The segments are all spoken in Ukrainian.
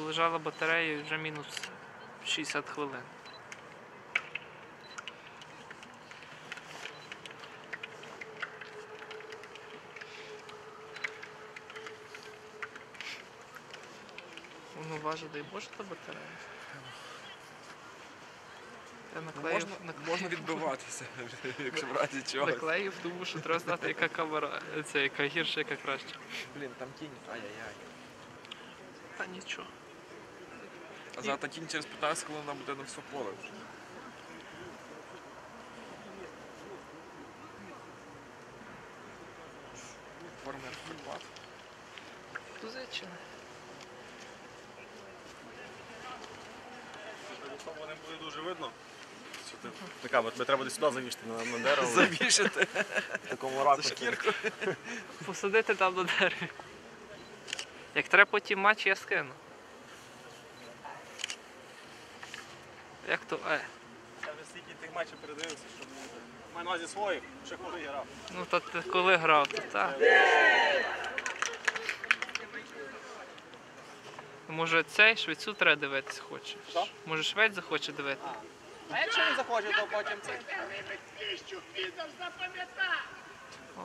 полежала батарея і вже мінус 60 хвилин. Воно важить, дай Боже, та батарея. Я наклеїв, Можна, наклеїв, можна відбиватися, якщо в разі чого. наклеїв, тому що треба знати, яка камера, це яка гірша, яка краща. Блін, там тінь. Ай-яй-яй. Та нічого. А за та тінь через 15 хвилин нам буде на все поле. вже. Формер Карпат. Позичили. Тому не буде дуже видно. Така, от треба буде сюди завішти на, на дерево. Завішати в такому за ракурсі. шкірку. Посадити там на дереві. Як треба потім матч, я скину. Як то е? Я вже стільки тих матчів передивився, що маю на увазі своїх, ще коли я грав. Ну то ти коли грав, то так. Може цей швецю треба дивитися хочеш? Що? Може швець захоче дивитися? А якщо він захоче, то потім це.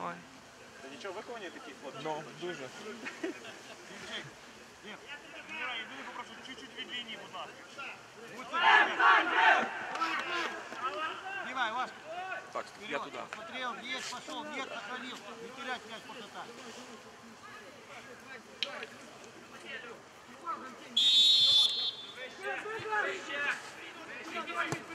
Ой. Та нічого виконує такі хлопці. Ну, дуже. Єдине попрошу, чуть-чуть від лінії, будь ласка. Снимай, Ваш, Так, я туди. смотрел, есть, пошел, нет, сохранил. Не терять мяч просто так. Попов,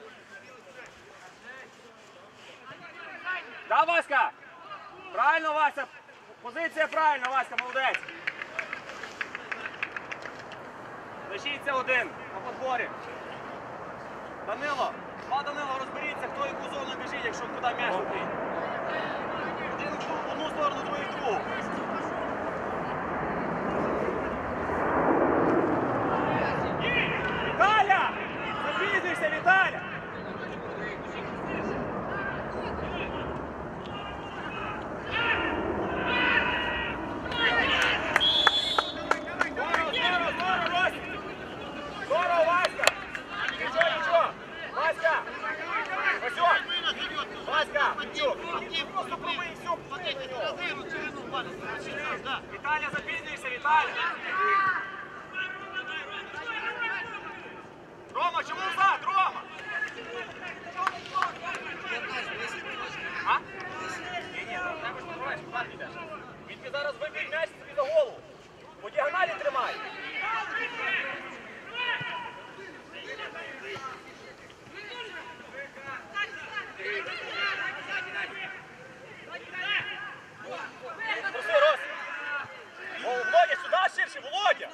Да, Васька! Правильно, Вася! Позиція правильна, Васька, молодець! Лишіться один на подборі. Данило, два Данило, розберіться, хто яку зону біжить, якщо куди м'яч летить. Один в одну сторону, другий в другу. Віталя! Запізнюйся, Віталя! Здорово, здорово, здорово, Ростик! Здорово, Васька! Нічого, нічого! Васька! Васьок! Васька! Патюк! Просто пробий і все, на нього! Віталя, запізнюйся, Віталя! Рома, чому взад, Рома? А? Ні, ні, ну, треба ж тримаєш, куди ти йдеш? Він тобі зараз вибіг м'яч тобі за голову. По діагоналі тримай. Проси, Рос. О, Володя, сюди ширше, Володя.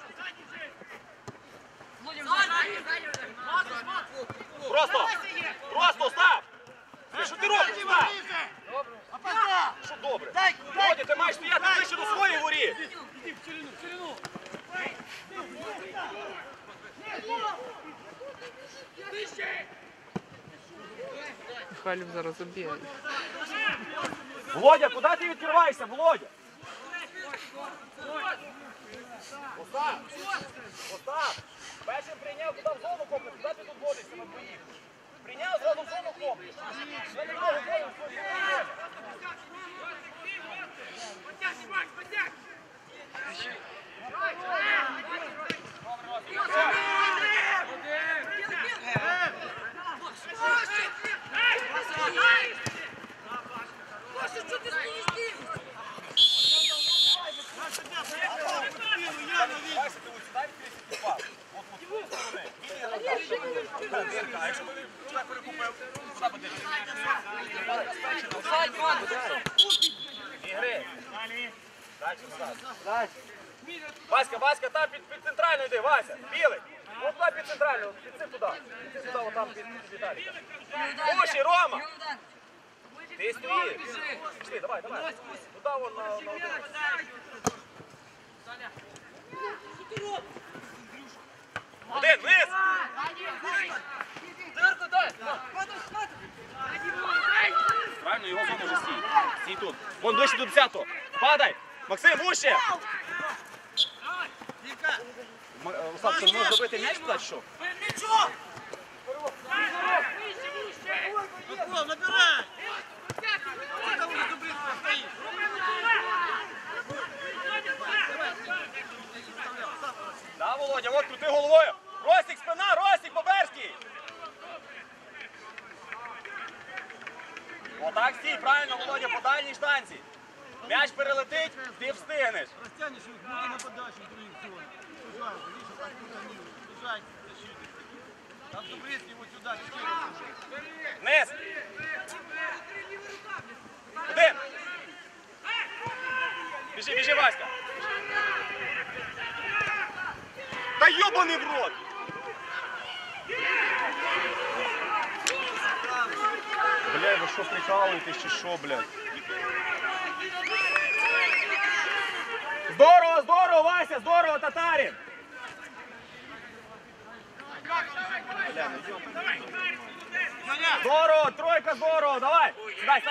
Просто, просто став. Ти що ти робиш? Став. Опозда! Що добре? Дай, Володя, ти маєш стояти ближче до своєї горі. Иди в ширину, в ширину! Михайлів зараз заб'є. Володя, куди ти відкриваєшся,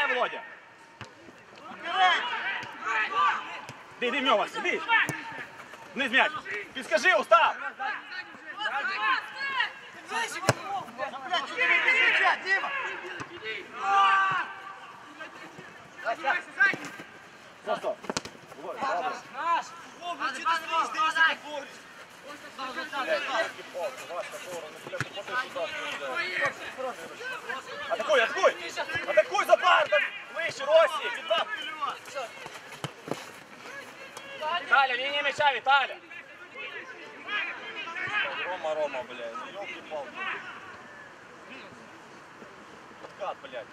Сідай, стай, Володя. Іди, іди, Мьова, іди. Вниз м'яч. Підскажи, Остап. Блядь, что ты не кричать, Дима? Стоп, стоп. Атакуй, атакуй! Атакуй за бар! Там вище, Росі! Під бар! Віталя, лінія м'яча, Віталя! Рома, Рома, блядь, ну ёлки-палки. Откат, блядь.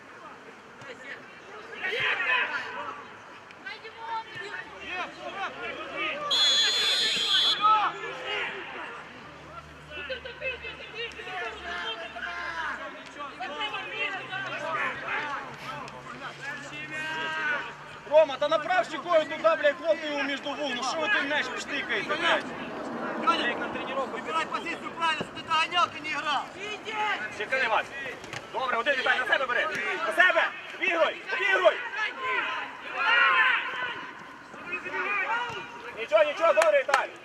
Рома, та направ щекою туди, блядь, хлопни його між вуг. Ну що ви ти м'яч штикаєте, блядь? Я як на тренировку Выбирай позицию правильно, чтобы ты догонял, ты не играл. Ще Вась. Добре, один Віталій, на себе бери. На себе! Обігруй! Обігруй! Нічого, нічого, добре, Віталій.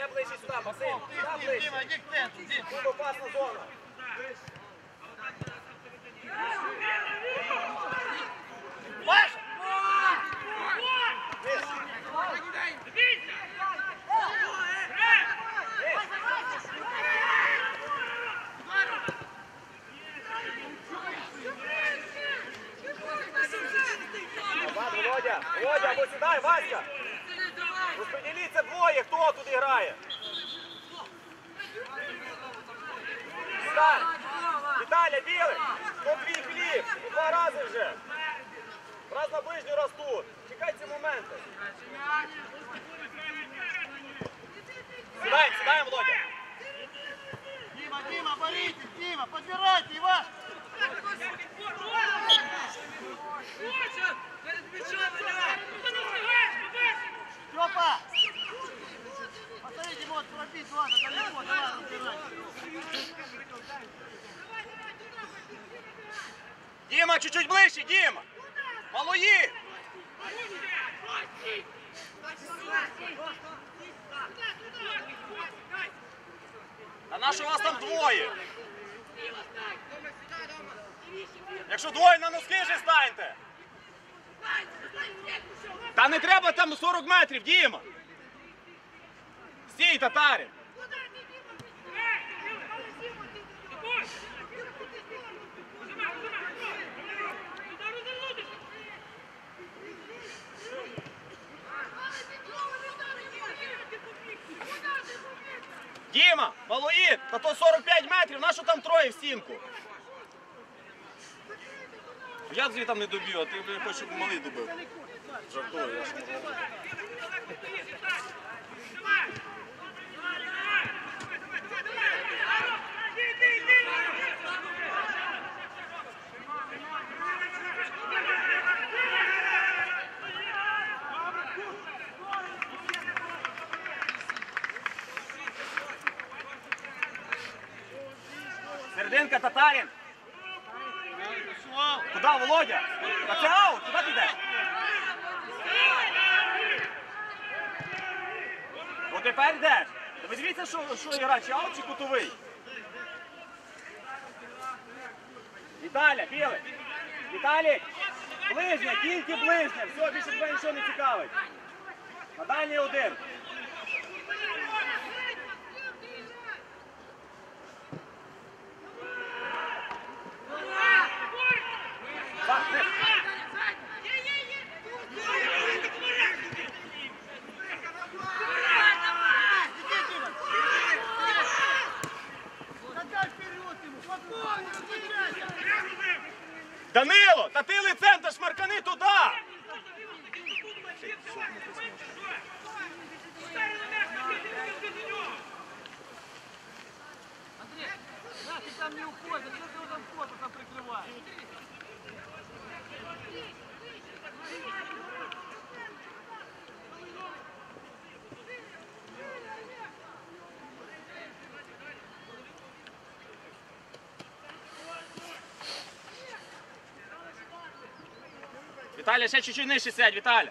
Ще ближче сюди, Максим. Сюди ближче. Дима, иди к центру, Тут опасна зона. Паша! Володя! Володя, або сідай, Васька! Розподіліться двоє, хто тут грає. Встань! Віталя, білий! Хто твій хліб? Два рази вже. Раз на ближню, раз тут. Чекай ці моменти. Сідаємо, сідаємо, Володя. Дима, Дима, боритесь, Дима, подбирайте, Иваш. Степа! Посмотрите, может пробить, ладно, далеко, давай, разбирай. Діма, чуть-чуть ближче, Діма. Малої. А на що вас там двоє? Якщо двоє на носки вже станьте. Та не треба там 40 метрів, Діма. Стій, татарин. Павлоїд, та то 45 метрів, на що там троє в стінку? Я звідти там не добив, а ти хочеш, щоб малий добив. Жартую, я ж можу. Віталя, ще чуть-чуть нижче сядь, Віталя.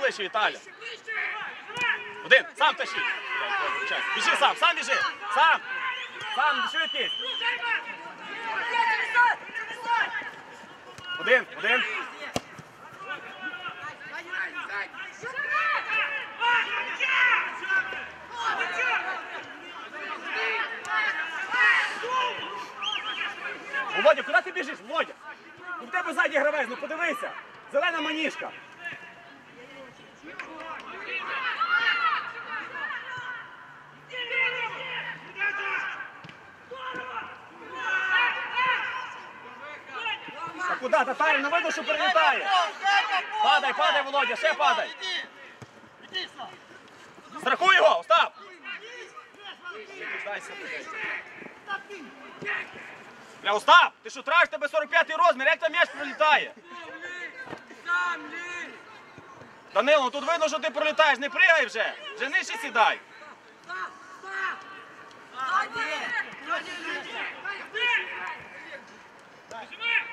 Ближче, Віталя. Один, сам тащи. Біжи сам, сам біжи. Сам. Сам, швидкість. Один, один. Володя, куди ти біжиш, Володя? У тебе ззаді гравець, ну подивися. Зелена маніжка. Куди? Не видно, що перелітає. Падай, падай, Володя, ще падай. Страхуй його, Остап. Бля, Остап, ти що траш, тебе 45-й розмір, як там м'яч пролітає? Данило, ну тут видно, що ти пролітаєш, не пригай вже. Вже нижче сідай. Ниже,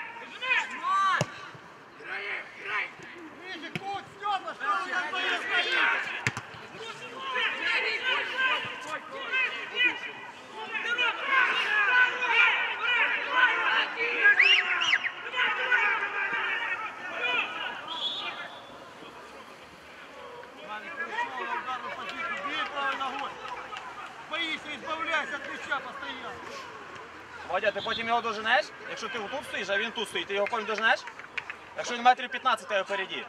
Водя, ти потім його доженеш? Якщо ти тут стоїш, а він тут стоїть, ти його потім доженеш? Якщо він метрів 15 тебе впереді.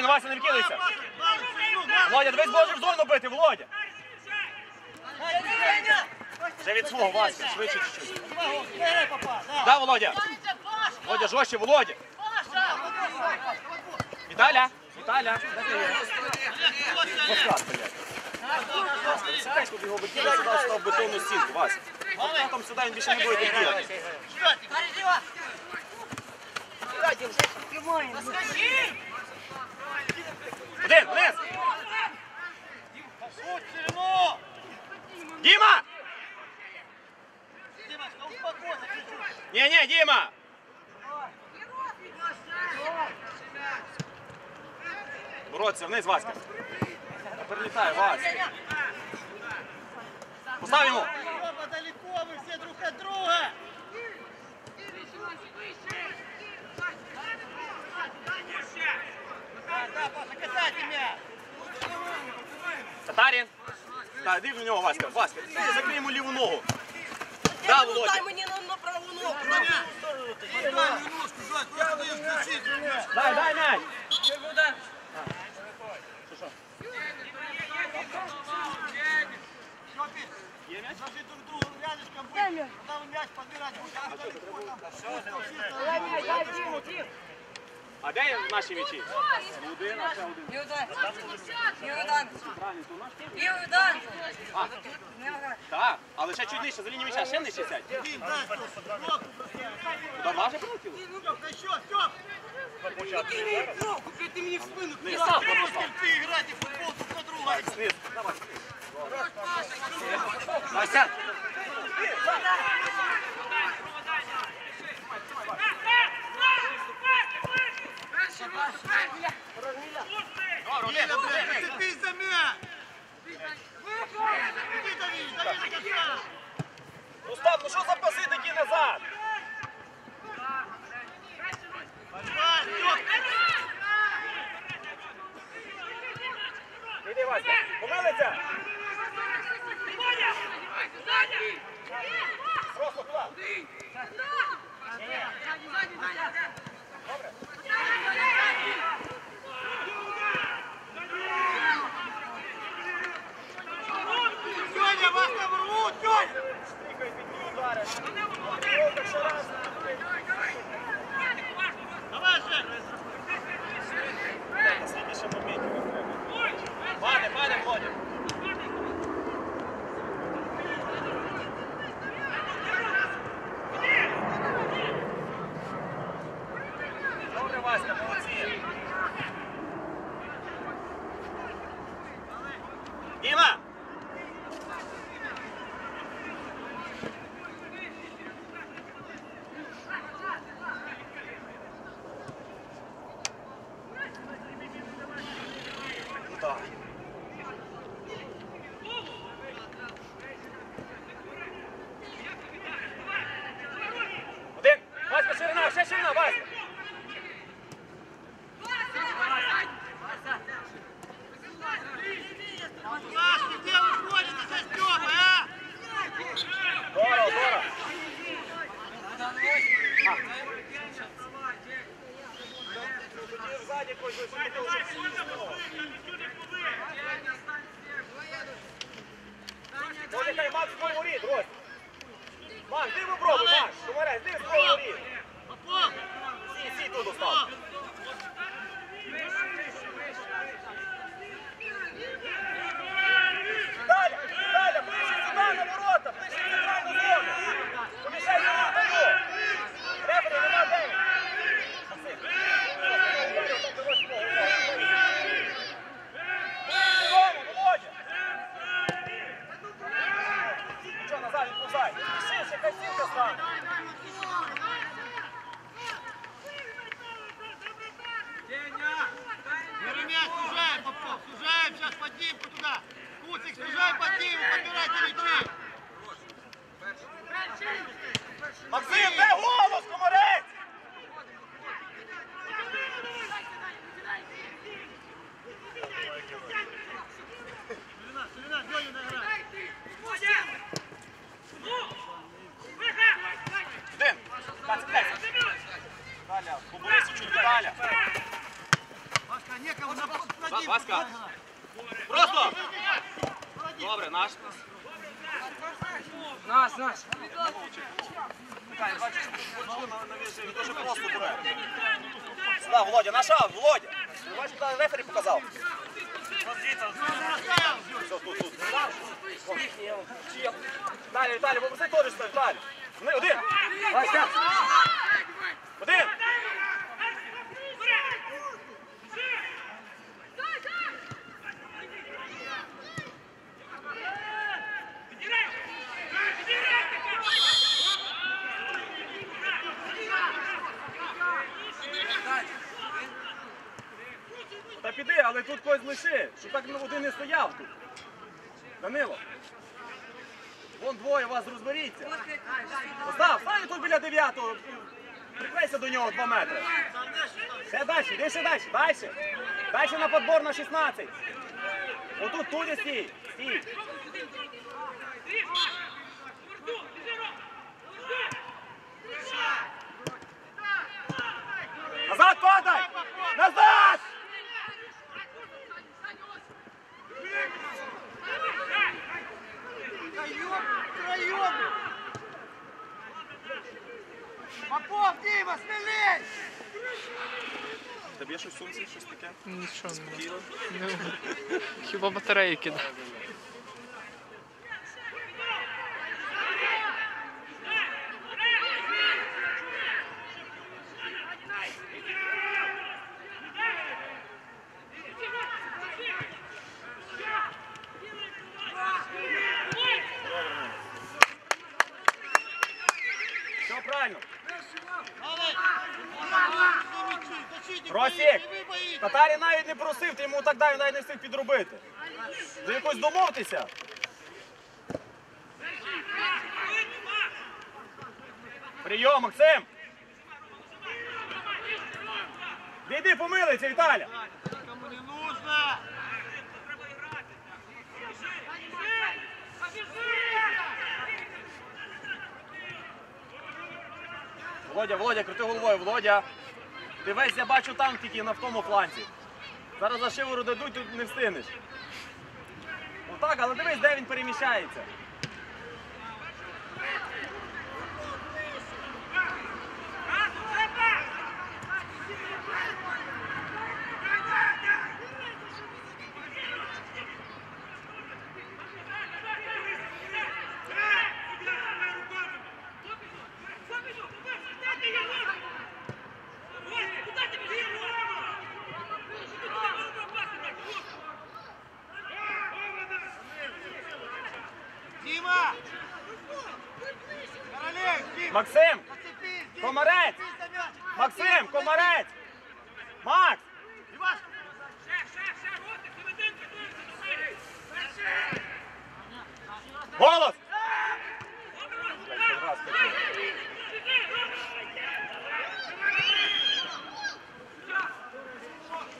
Спокійно, Вася, не вкидайся. Володя, дивись, можеш в зону бити, Володя. Вже від свого, Вася, швидше чуть-чуть. Да. Володя? Володя, жорстче, Володя. Віталя, Віталя, де ти є? Паскат, блядь. Його викидай сюди, бетонну стінку, Вася. А там сюди він більше не буде тут бігати. Діма! Димочка, успокойся чуть-чуть. Ні, ні, Діма! Бороться, вниз, Васька. Перелітай, Вася. Постав йому. Оба далеко, вы все друг от друга. Да, да, Паша, касайте мяч. Татарін. Так, див в нього, Васька. Васька, ти закрий йому ліву ногу. Да, Володя. Дай мені на, на праву ногу. Дальнюю ножку, Жать, просто даешь включить мяч. Дай, дай, мяч. Шопи, держи друг другу рядышком быть. Когда вы мяч подбирать будете, а далеко там. А де наші м'ячі? Один, а ще один. Юдан. Юдан. Юдан. Так, але ще чуть нижче, за лінію м'яча, ще нижче сядь. Наше прилетіло? Степка, еще, Степ. Не, сам просто. Скольпи, играйте в футбол друг на друга. Низ, давай. За ну ну що за паси такі назад? Іди, Вася, помилиться. Просто туди. Сёня, вас не врвуть, сьогодні! там рвут, Сёня. Давай, Жек. Пане, пане, Володя. Добре, Васька, молодці. Діма! Так. Піди, але тут когось лиши, щоб так один не стояв тут. Данило. Вон двоє вас розберіться. Постав, стань тут біля дев'ятого. Приклейся до нього два метри. Ще далі, іди ще далі, далі. Далі на подбор на 16. Отут, тут і стій. Стій. Назад падай! Назад! Троем, троем! Попов, Дима, смелей! Щось таке? Нічого не Хіба батареї кидає. Все правильно. Росик! Росік! Татарі навіть не просив, ти йому так встиг підробити. За якось домовтеся. Прийом, Максим! Іди, помилися, Віталя! Кому не нужно! Володя, Володя, крути головою, Володя. Ти весь я бачу там тільки на в тому фланці. Зараз за шивору дадуть, тут не встигнеш. Так, але дивись, де він переміщається. Максим! Комарець! Максим! Комарець! Макс! Голос!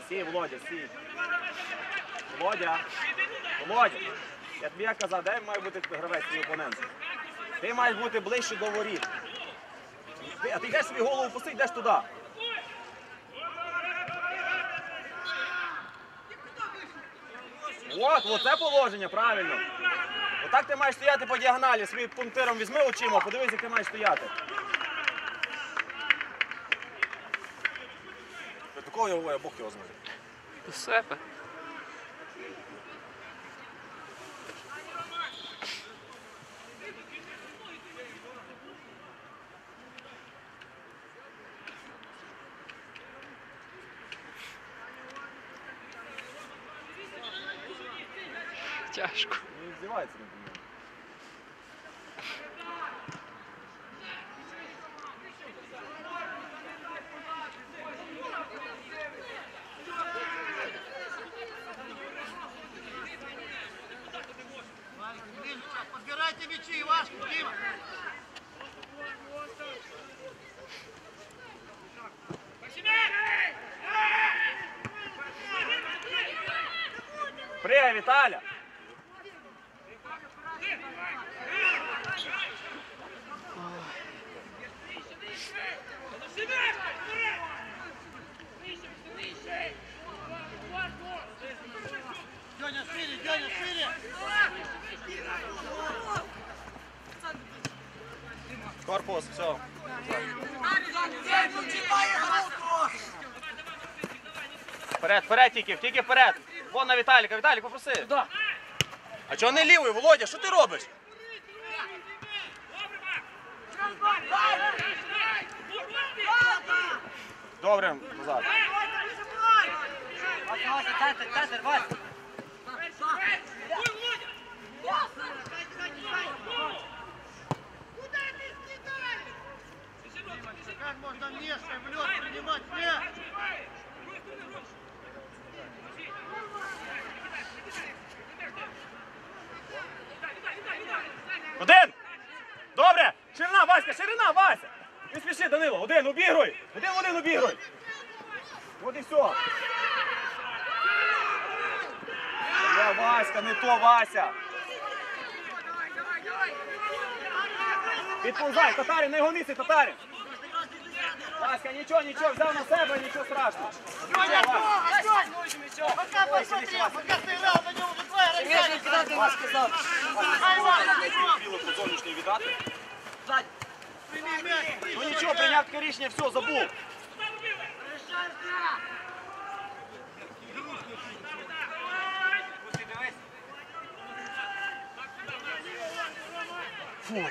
Сій, Володя, сій. Володя. Володя. Я тобі як казав, де має бути гравець твій опонент? Ти маєш бути ближче до воріт. А ти йдеш собі голову пусти, йдеш туди. От, оце положення, правильно. Отак ти маєш стояти по діагоналі, свій пунктиром візьми очима, подивись, як ти маєш стояти. Такого я Бог його знає. До себе. Давай, Віталя! Дьоня, шире, Дьоня! Корпус, все. Вперед, вперед тільки, тільки вперед! Вон на Віталіка, Віталік, попроси. А чого не лівий, Володя, що ти робиш? Добре, назад. Как можно внешне в лед принимать мяч? Добре! Ширина, Васька, ширина, Вася! Не спіши, Данило, один, обігруй! Один один обігруй! От і все. Я, Васька, не то, Вася! Підповзай, татарин, не його місце, татарин! Васька, нічого, нічого, взяв на себе, нічого страшного. Нічого, Васька. Пока посмотрел, пока ты играл, на него уже твоя разница. Ай, ладно, Білику зовнішній віддати. прими мяч. Ну нічого, прийняв таке рішення, все, забув. Фу.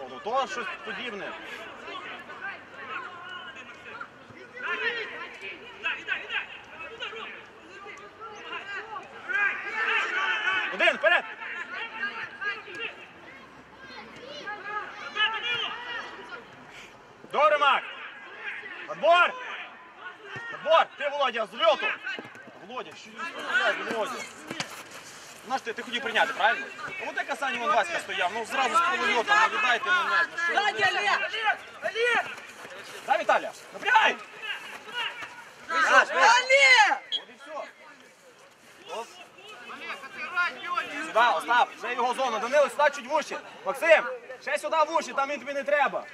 О, ну то щось подібне. Один, вперед! Добре, Мак! Отбор! Отбор! Ти, Володя, з льоту! Володя, що ти розповідаєш, Володя? Знаєш, ти, ти хотів прийняти, правильно? А от яка Саня вон Васька стояв, ну зразу з полульоту, ну віддайте мене. Ну, що ви Сзади, робите? Олег! Да, Віталя? Напрягай! Олег! От і все. Оп. Сюди, Остап, вже його зона. Данило, сюди чуть вище. Максим, ще сюди вище, там він тобі не треба.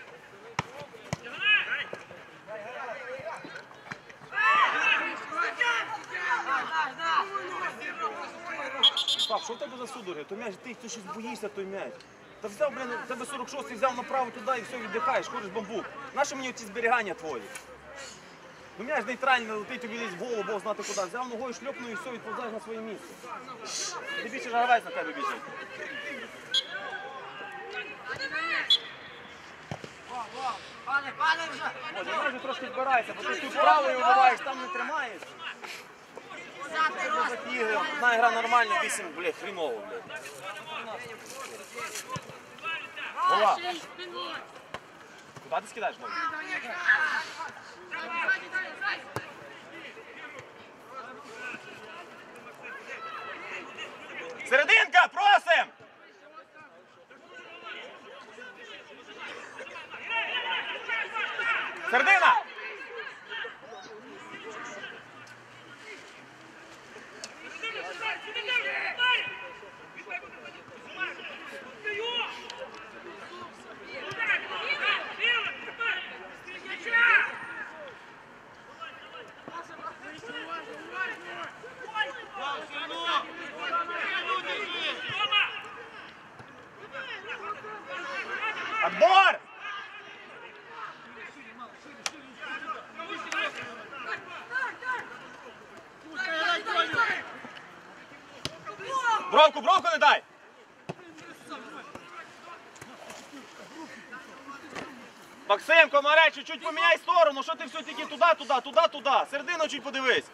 Остап, що в тебе за судороги? То м'яч, ти, ти щось боїшся той м'яч. Та взяв, блин, тебе 46 взяв направо туди і все віддихаєш, ходиш бамбук. Нащо мені ці зберігання твої? Ну м'яч нейтральний летить тобі десь в голову, Бог знати куди. Взяв ногою шльопнув і все, відповзаєш на своє місце. Ти більше ж на тебе біжить. Пане, пане вже! Я вже трошки збирається, бо ти тут правою вибиваєш, там не тримаєш. Одна гра нормальна, вісім, блядь, хріново, блядь. Гола. Куди ти скидаєш ноги? Серединка, просим! Середина! Чуть-чуть поміняй сторону, що ти все тільки туди, туди, туди, туди. Середину чуть подивись.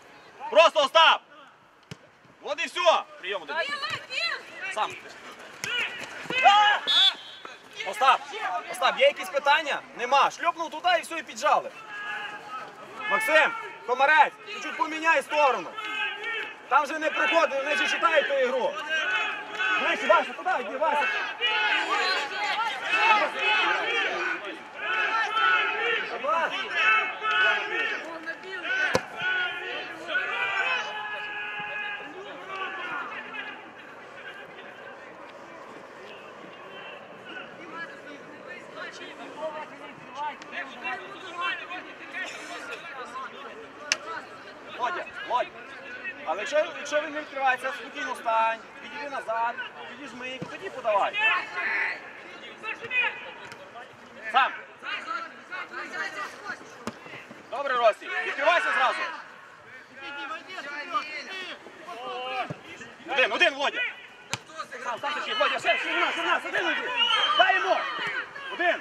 Просто Остап! От і все. Прийом один. Сам. Остап, Остап, є якісь питання? Нема. Шльопнув туди і все, і піджали. Максим, комарець, чуть-чуть поміняй сторону. Там же не проходить, вони ж читають ту ігру. Ближче, Вася, туди йди, Вася. Давай. Володя. Але якщо, якщо він не відкривається, спокійно стань, підійди назад, підіжми, тоді подавай. Сам. Добре, Росі. Відкривайся зразу. Один, один, Володя. Сам, сам тащи, Володя, ще, ще, ще, ще, один один. Дай йому. Один.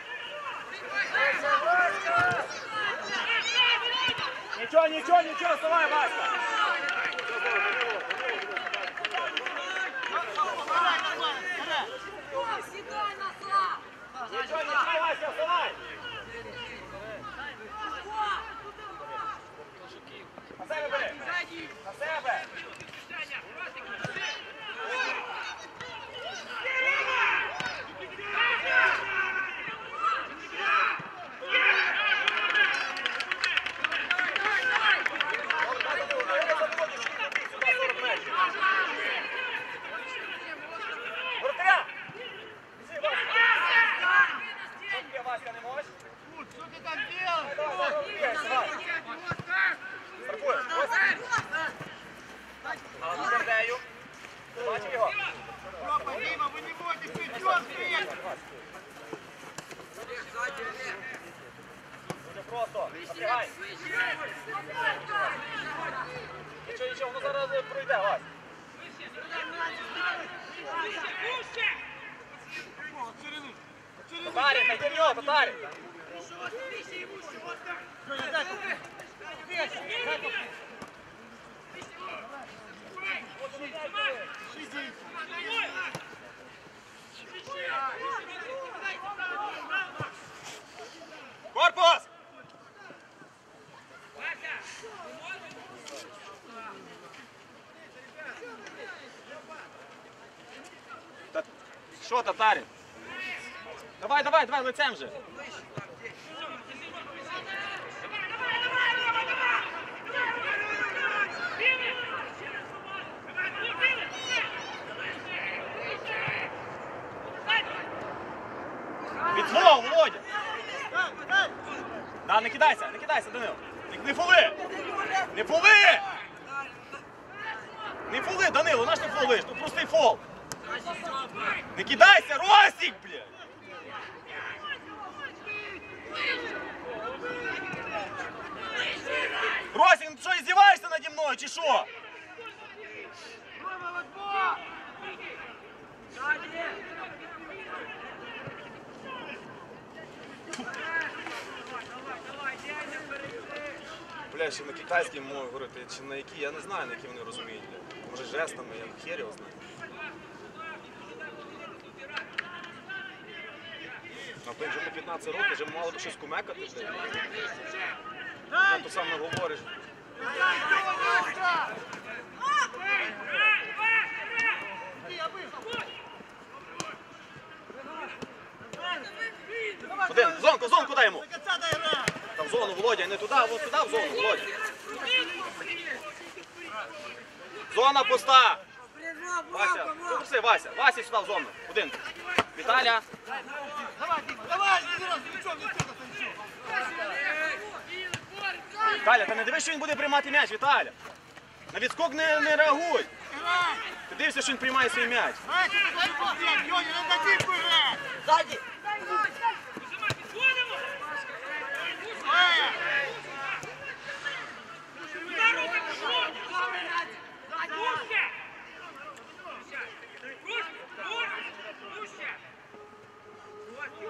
Нічого, нічого, нічого, вставай, Васька. Сідай на слав! Нічого, нічого, Васька, вставай. На себе бери. На себе. Воротаря! Біжи, Васька. Що таке, Васька, не можеш? Что ты там делаешь? Давай, давай, вбігай, давай. Страхуєш, Васька. А, ну, Гордею. Бачив його? Папа, Дима, вы не будете плечом встретить. Дуже просто. Забігай. Нічого, нічого, воно зараз пройде, Вась. Татарин, найди в нього, Татарин. Корпус! Та- Що, татарин? Давай, давай, давай, лицем вже. Відмов, Володя! Да, не кидайся, не кидайся, Данило. Не, не фоли! Не фоли! Не фоли, Данило, наш не фолиш, тут простий фол. Не кидайся, Ростик, блядь! Ростик, ну ти що, іздіваєшся наді мною, чи що? Бля, ще на китайській мові говорити, чи на якій, я не знаю, на які вони розуміють. Може жестами, я хер його знаю. А ти вже по 15 років, вже мало б щось кумекати. Ти то саме говориш. Один, зонку, зонку дай йому. Там зону, Володя, не туди, а вон туди в зону, Володя. Зона пуста. Вася, Вася, Вася, Вася сюди в зону. Один. Віталя. Давай, давай, Віталя, та не дивись, що він буде приймати м'яч, Віталя. На відскок не, не реагуй. Ти дивишся, що він приймає свій м'яч. Ззаді. Руки!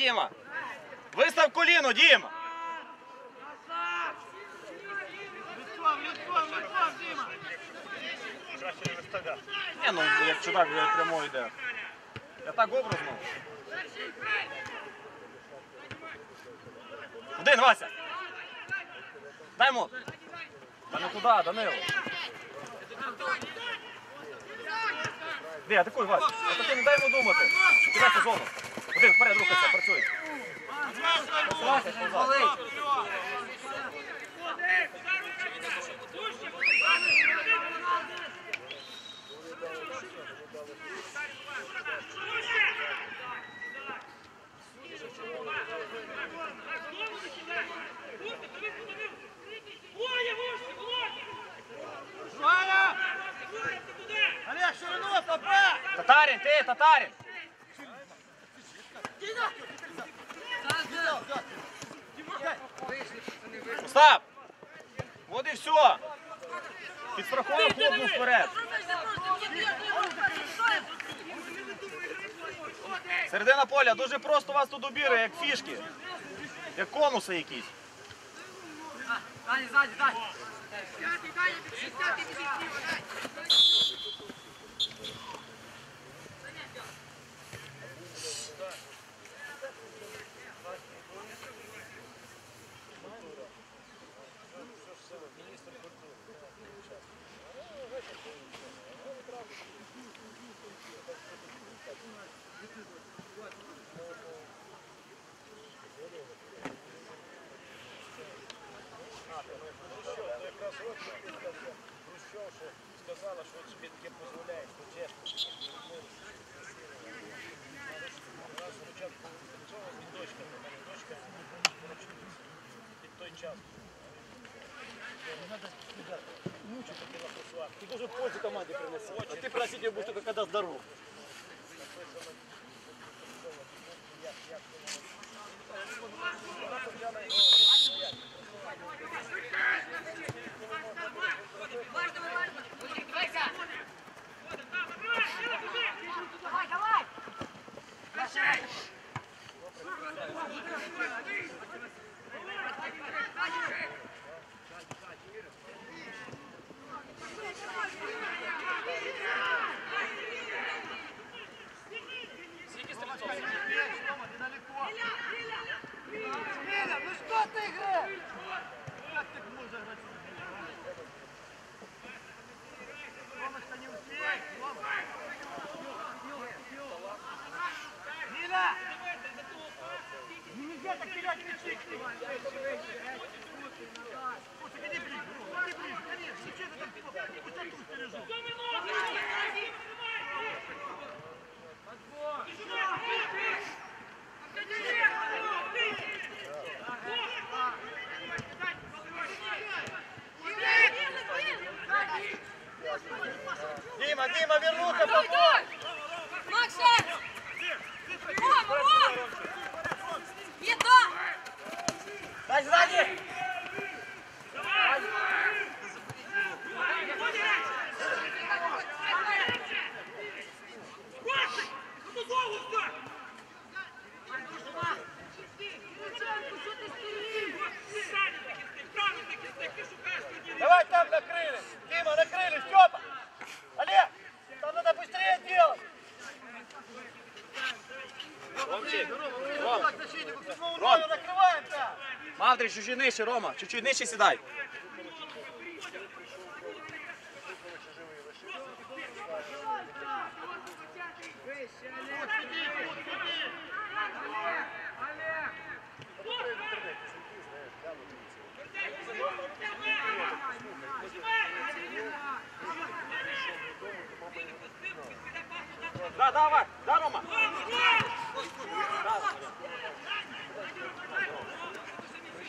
Діма. Вистав коліно, Діма. Ні, ну як чудак вже прямо йде. Я так образно. Один, Вася. Дай йому. Та не туди, Данило. Де, атакуй, Вася. Атакуй, не дай йому думати. Кидай по зону. Один, вперед, рухайся, працюй. Вася, позад. Ваня! Олег, ширину, папа! Татарин, ти, татарин. Остап! От і все. Підстраховуй хлопнув вперед. Середина поля, дуже просто вас тут убіри, як фішки. Як конуси якісь. Далі, ззаді, далі. П'ятий, далі, п'ятий, п'ятий, срочно Хрущев сказала, что Шпинкет позволяет, что чешку. У нас спочатку Кузнецова і дочка, у мене дочка поручилася під той час. Ты должен пользу команде приносить. А ты просить ее будешь только когда здоров. Я Діма, Діма, вернуха, попой! Макса! Рома, Рома! Дай сзади! Мавдрич, чуть-чуть нижче, Рома, чуть-чуть нижче сідай. Да, давай, да, Рома. Да, я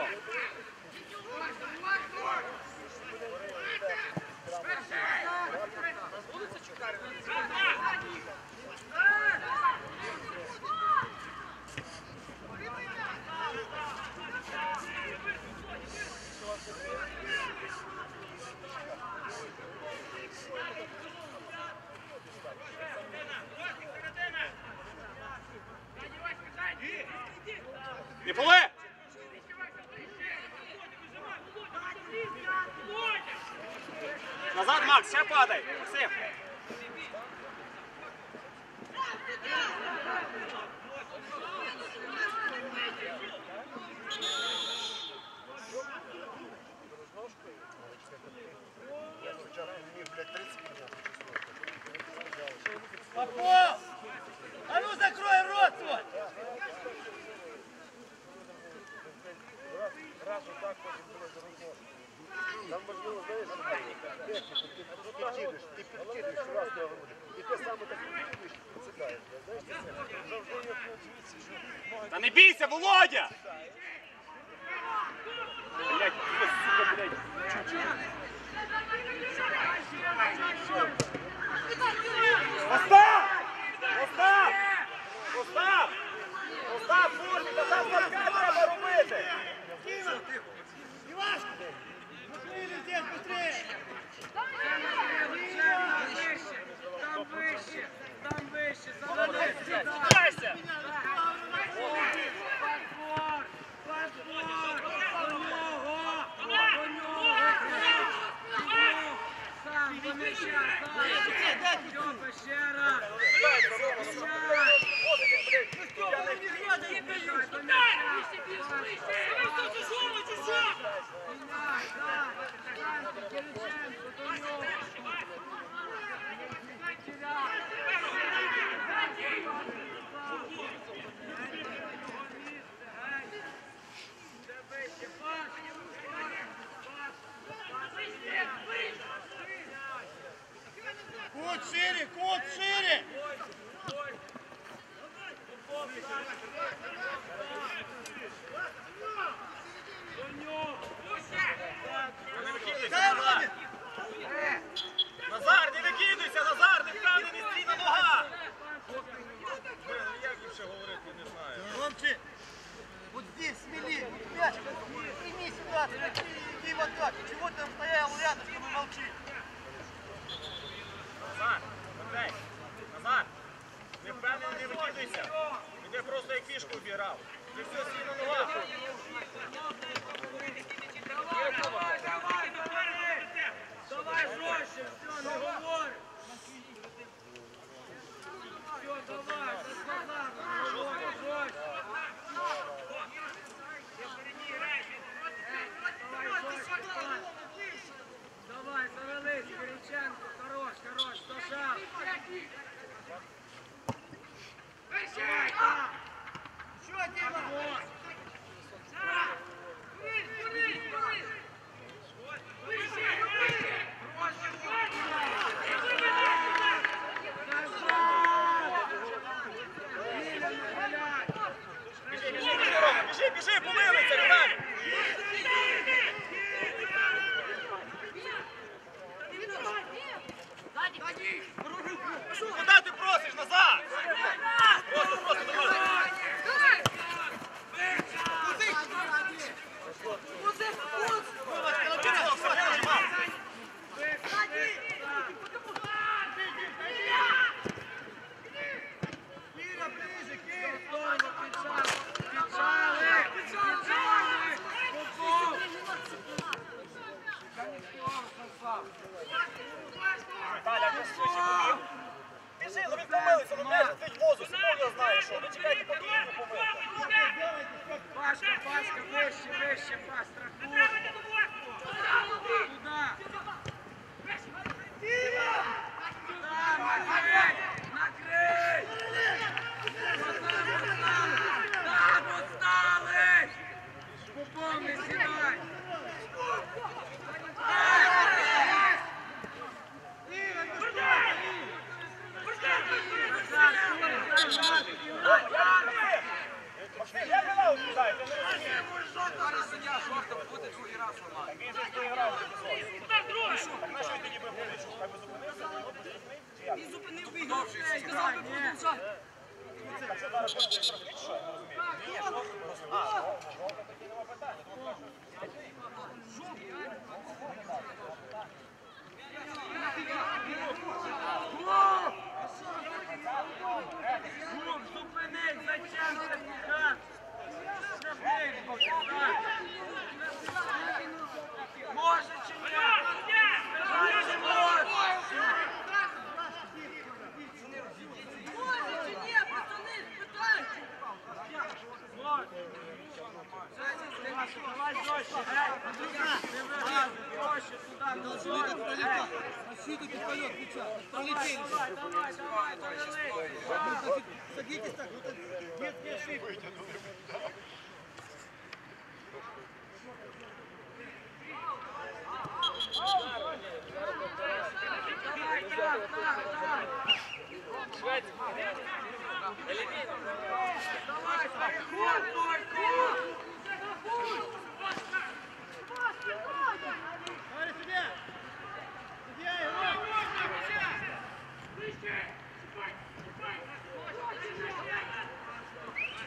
Oh. Максималк, сейчас падай. Максим. Попов! А ну закрой рот свой! Раз вот так вот было за рукой. Там можливо, знаєш, ти підкидиш, ти підкидиш раз на груди. І те саме так підкидиш, поцідаєш. Та не бійся, Володя! Блять, сука, блять.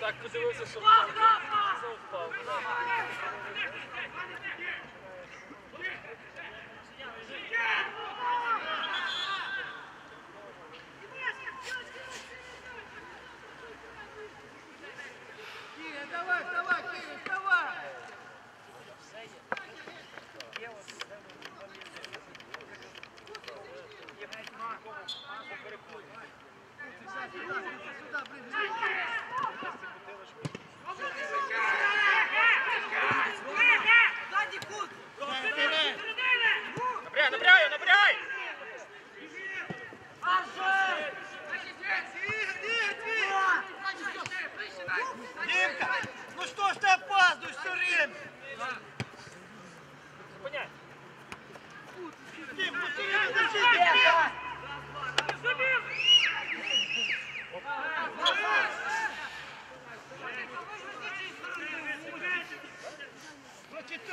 Так подивився, що Киря,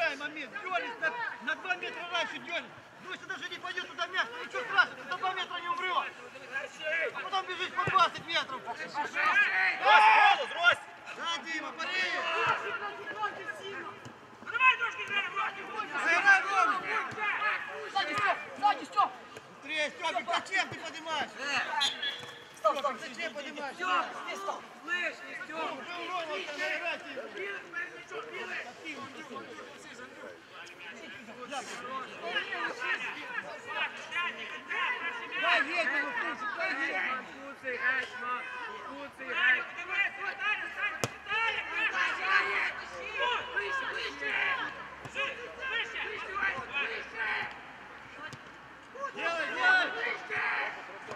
Теряй момент. Дёрись на, на 2 метра раньше, дёрись. Ну если даже не пойдет туда мягко, ничего страшного, туда 2 метра не умрет. А потом бежишь по 20 метров. Рост, голос, рост. Да, Дима, пари. Давай, ножки, Заявай, Рома. Сзади, Стёп, сзади, Стёп. Быстрее, Стёпик, зачем ты поднимаешь? Стоп, стоп, зачем поднимаешь? Стёп, не стоп. Слышь, не Стёп. Ты уронил, ты наиграть его. Милый, милый, милый. Делай!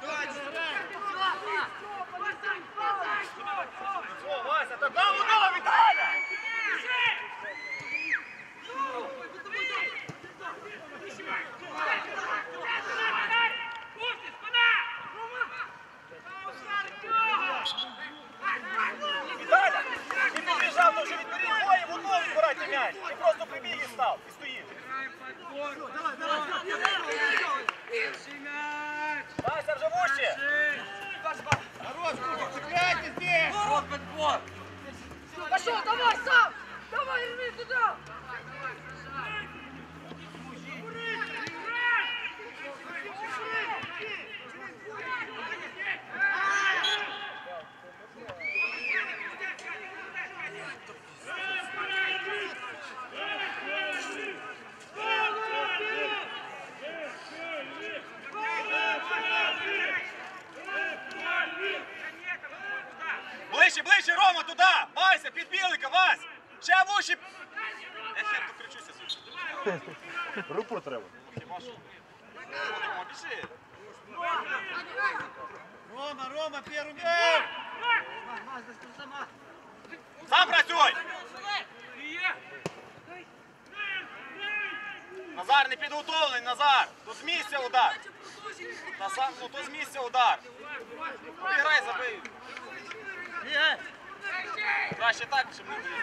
Давай, сыграй! О, Вася, та дав удар, Віталя! Віталя! Ти підбіжав, то вже відбери двоє в одного збирайте м'яч. Ти просто прибіг і став, і стоїш. Давай, давай, Перший м'яч. Вася, вже вуще! Хорош, Кузик, цепляйте здесь! Пошел, давай, сам! Давай, рви туда! Ближче, ближче, Рома, туди! Вася, під білика, Вась! Ще вуші! Я ще тут кричуся Руку треба. Рома, біжи! Рома, Рома, первый мяч! Сам працюй! Назар, не підготовлений, Назар! Тут з місця удар! Та сам, ну то з місця удар! Обіграй, забий! Краще так, щоб не було.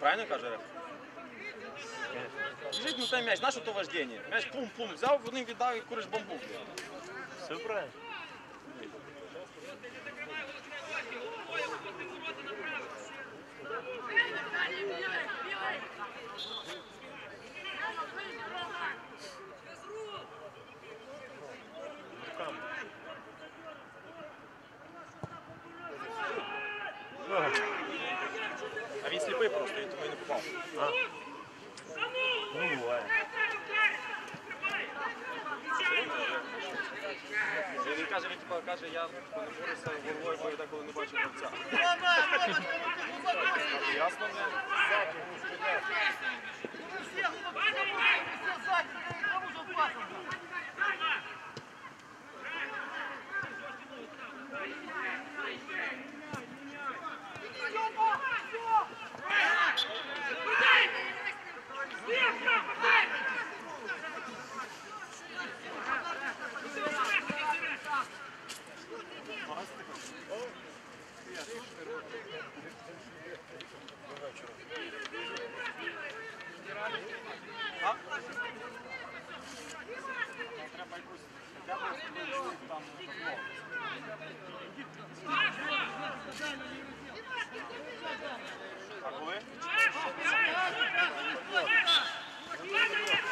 Правильно каже реф? Біжить ну той м'яч, на що то вождення? М'яч пум-пум, взяв, вони віддав і куриш бамбук. Все правильно. А він сліпий просто, він тому і не попав. Ну, буває. Він каже, я типа, не борюся головою, бо я деколи не бачу гравця. Ясно,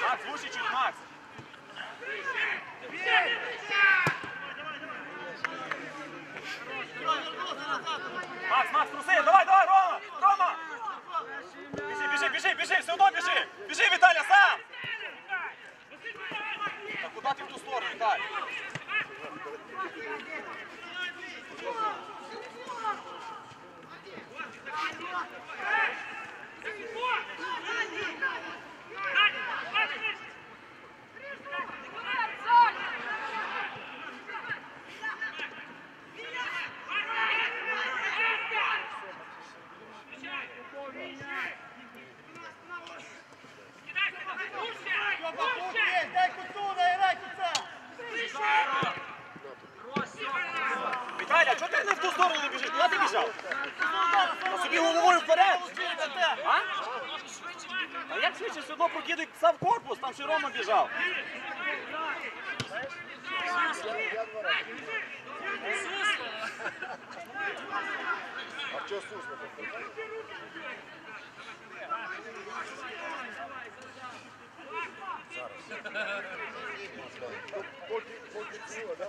Макс, вуші чуть, Макс. Макс, Макс, труси, давай, давай, Рома, Рома! Біжи, біжи, біжи, біжи, все одно біжи! Біжи, Віталя, сам! Та куди ти в ту сторону, Віталь? 了。Швидше все одно прокидуй пса в корпус, там ще Рома біжав. А что сусло? Поки, поки ціло, да?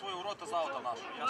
Два роту з авто нашого. Я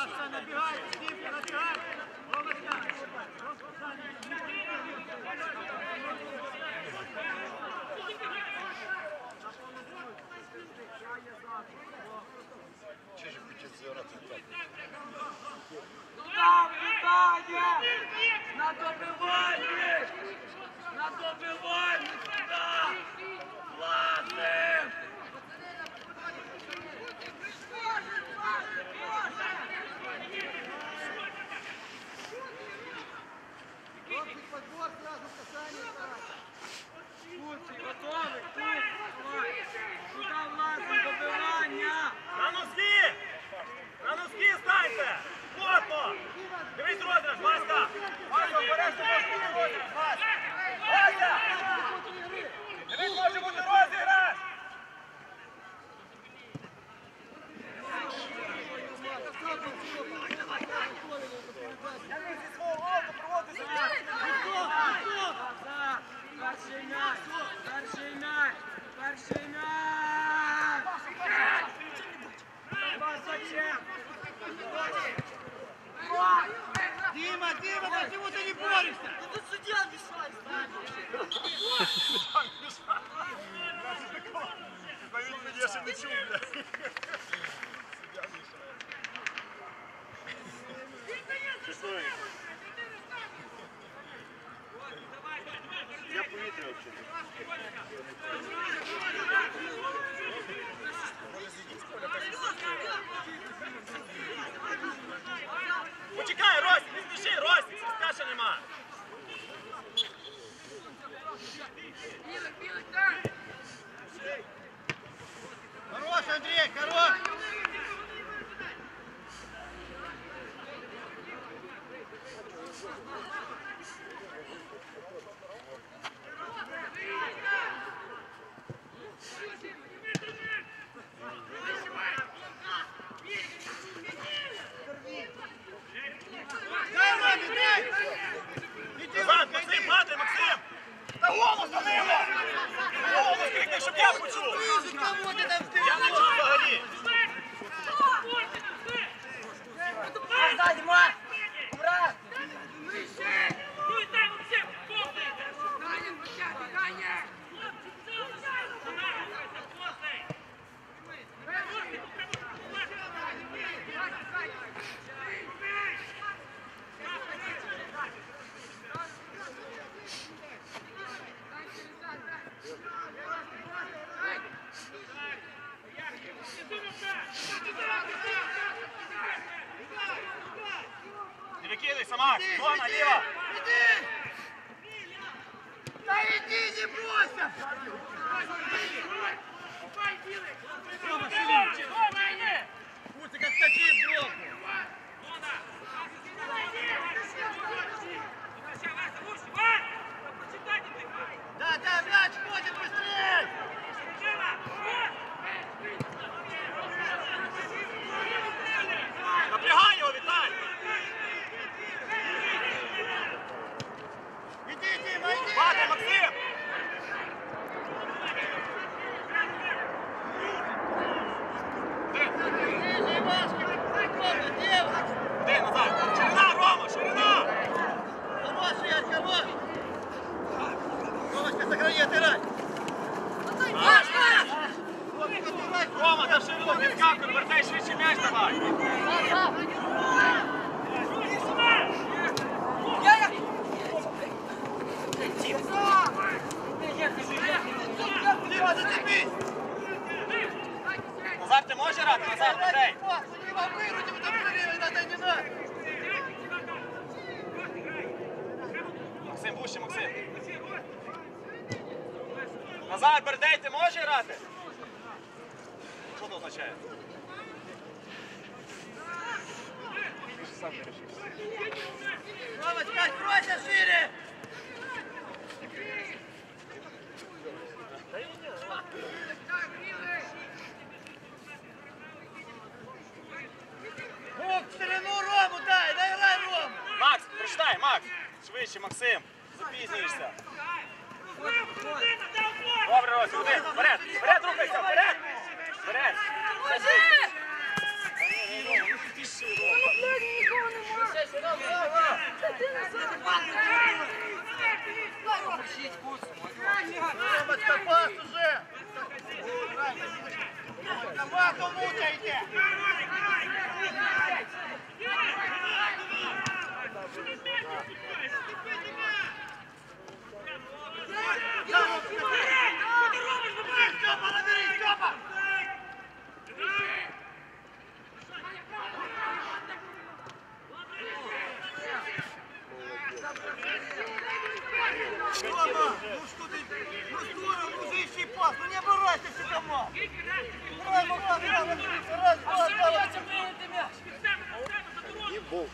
Ебал.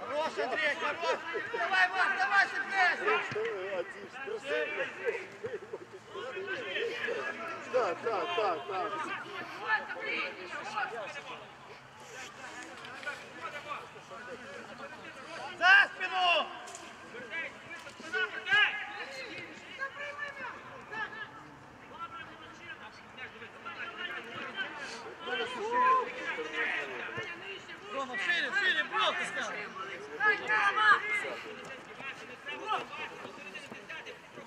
Хорош, Андрей, хорош! Давай, Марк, давай, шипляйся! Да, да, да, да. За спину! Рома, шире, шире, блок ты сказал.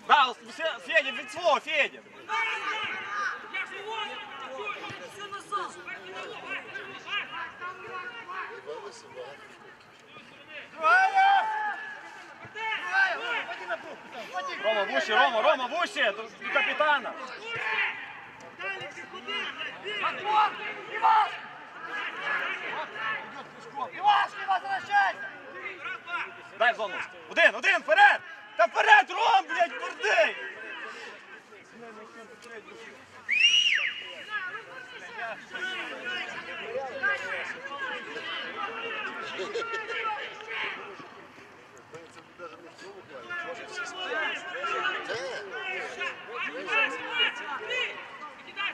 Да, Федя, ведь слово, Федя. Все назад. Рома, в уші, Рома, Рома, в уші, до капітана. Антон! Иваш! Идет пешком. Иваш, не возвращайся! Дай в зону. Один, один, вперед! Та вперед, Ром, блядь, бурдий! Це навіть не в цьому плані. Може всі сміялися. Це ось такі, знаєш, зараз вже іншому. Другая Рома есть! Атакуй його! Я сміявся. Іван Васильович мене Да,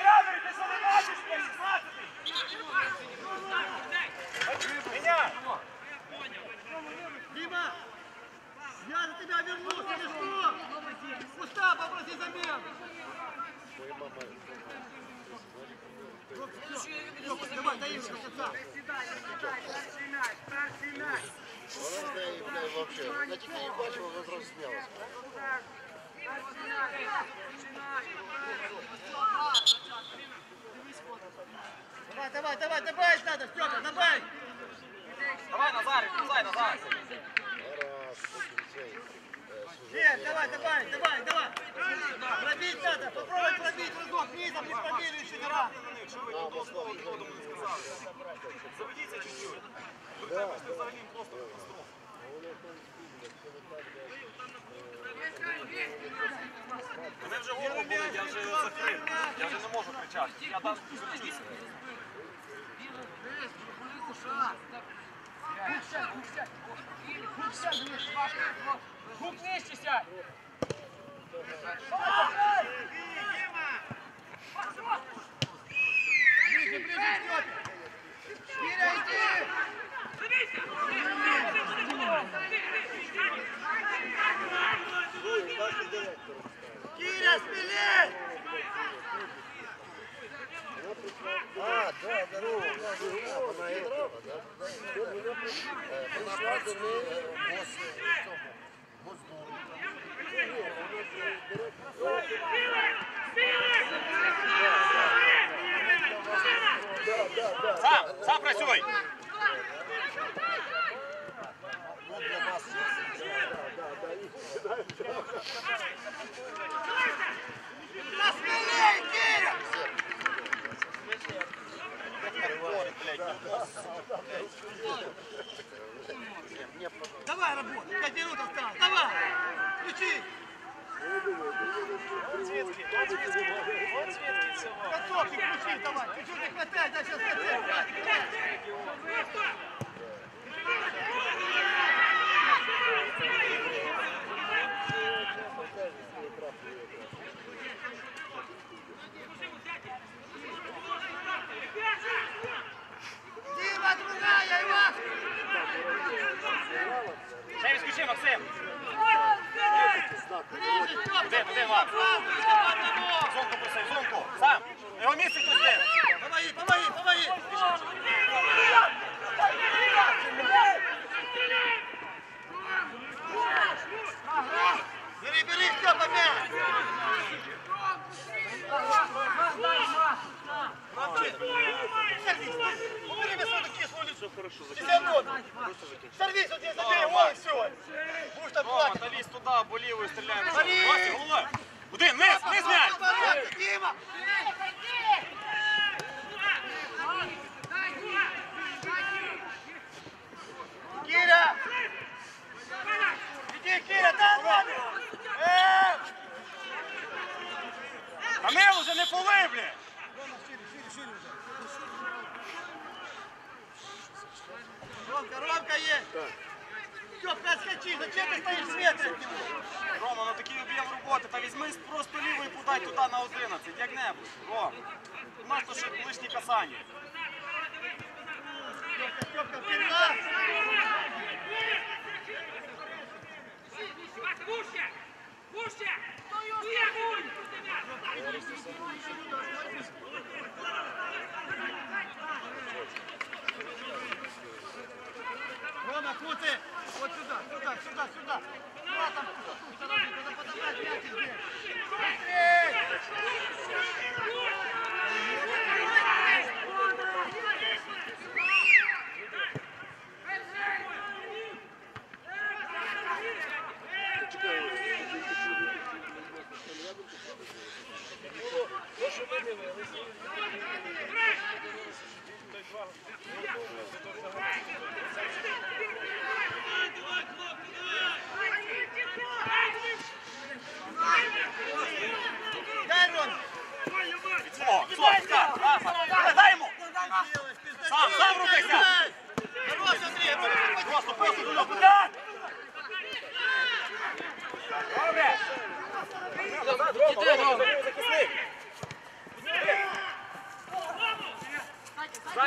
Янур, ти що не бачиш, блядь, 16 Меня! Дима! Я за тебя вернусь, или что? Куста попроси замену! Моя мама Лёха, давай, дай до конца! Вона з нею бля, вообще. Я тільки її бачив, вона зразу сміялася. Давай, давай, давай, добавить надо, Степа, добавить! Давай, Назарик, Назар, Назар! Раз, Нет, давай, давай, давай, давай! Пробить надо, попробуй пробить разок, низом, не пробили еще не раз! А, Москва вже Заведіться чуть-чуть. Мене вже голову болить, я вже закрив. Я вже не можу кричати. Я там Гук нижче сядь! Ближе, ближе, Степе! Шпиля, иди! Киря, смелее! А, да, здорово. Здорово. Здорово. Здорово. Здорово. Здорово. Здорово. Здорово. Здорово. Сам, сам працюй! Ну, для вас. Да смелей, Киря! Мне Давай, работай, пять минут осталось, давай! Включи! Концовки включи, давай, чуть-чуть не хватает, дай сейчас хватает! Відскочи, Максим! Ближе, Степа, Один, один, Макс. ближе, по одному! Зонку просив, зонку! Сам! Його місце хтось де! Помоги, помоги, помоги! Бери, бери, Степа, мяч! Сорвись! Убери мне свою свою лицо. Хорошо, Сорвись, вот здесь забей, и все. Будешь там плакать. та лізь туди, або лівою стріляємо. Марій! Вася, голова! Один, низ, низ м'яч! Дима! Киря! Иди, Киря, там ладно! Э! А ми вже не поли, бля! Ромка, Ромка есть! Степка, отскочи, зачем ты стоишь в метре от него? Рома, ну такий об'єм роботи, та візьми просто лівою і подай туди на 11, як-небудь. Ром, у нас тут ще лишні касання. Степка, Степка, вперед! Туя гунь! сюда, смотри! Вот сюда, сюда, сюда, сюда! Куда там? Куда там? Куда там? Куда там?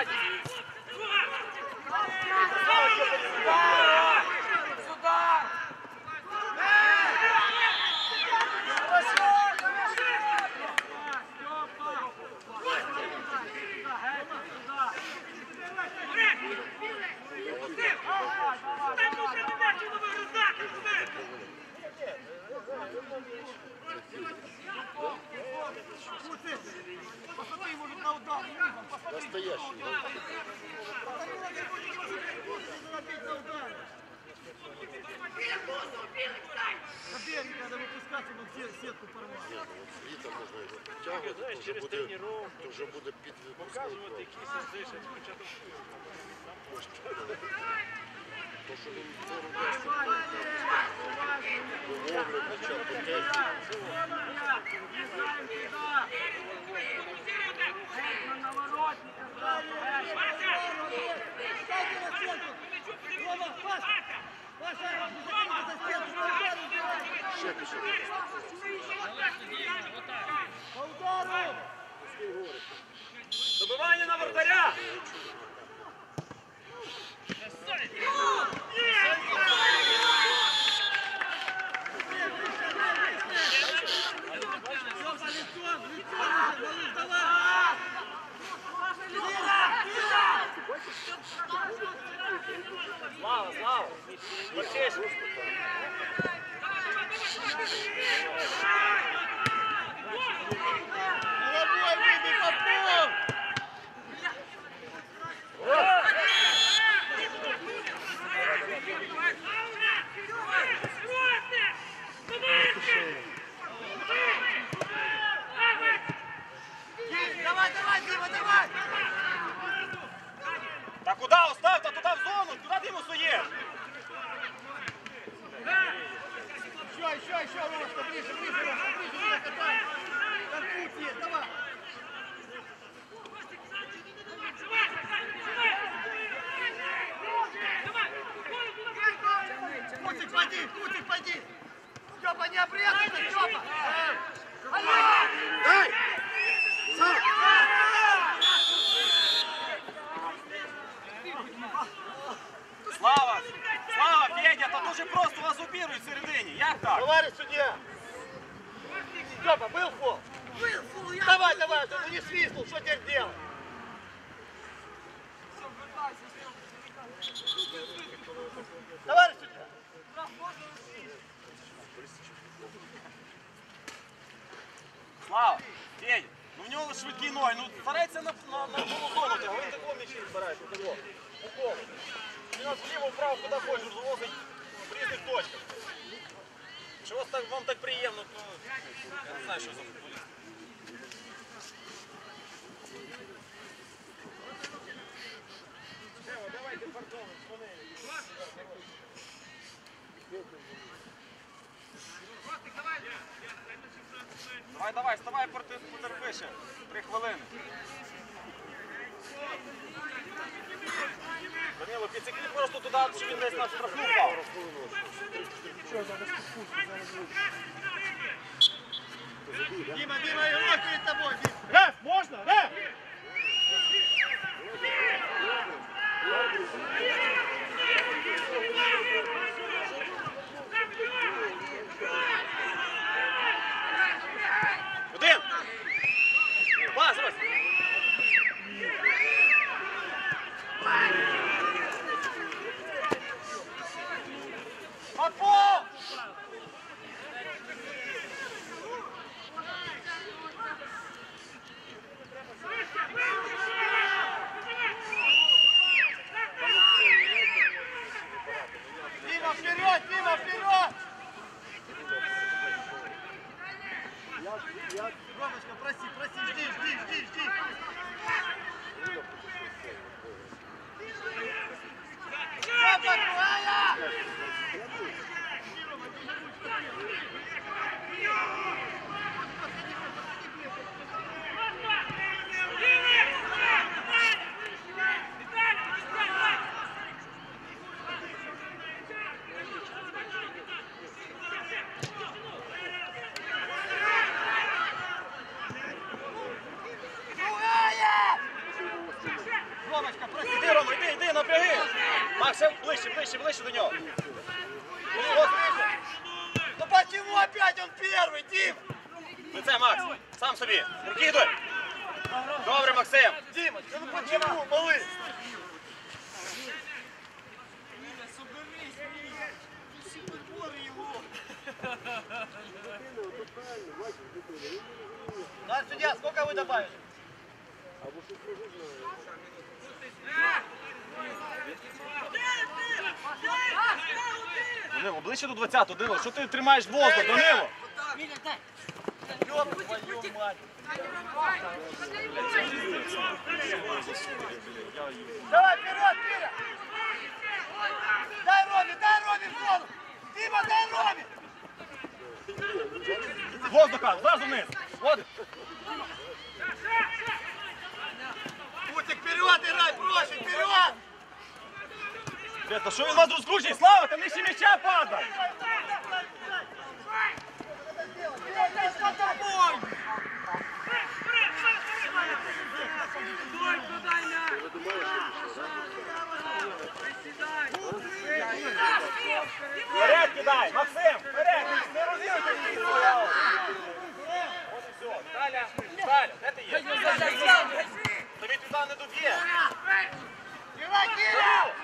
Ззаді! Путик, пойди. Степа, не обрезайся, Степа. Дай! Сам! Слава! Слава, Федя, та дуже просто вас обірують всередині. Як так? Товарищ судья. Степа, был фол? Был фол, я Давай, давай, ну не свистнул, что теперь делать? Товарищ Слава, Федя, ну в нього швидкі ноги, ну старайся на, на, на а він такого м'ячі збираєш, у того, у колу. Він нас вліво, вправо, куди хочеш, завозить в різних точках. Що вас вам так приємно, то я не знаю, що за футболіст. Давай, давай, вставай, потерпи. Три хвилини. Данило, підсекни просто туди, щоб він десь на штрафну впав. Дима, Дима, игрок перед тобой. Реф, можна? Реф! Один! 120-ту, Данило. Що ти тримаєш воздух, е, е, Данило? Давай, вперед, Мира! Дай Ромі, дай Ромі в зону! Дима, дай Ромі! Воздуха, зразу вниз! Вот! Путик, вперед, играй, проще, вперед! Блядь, та що він вас розкручує? Слава, там нижче м'яча падає. Вперед кидай, Максим, вперед, не розігруйте їх. Ось і все. Таля, Таля, де ти є? Тобі туди не доб'є. Играй, Кирилл!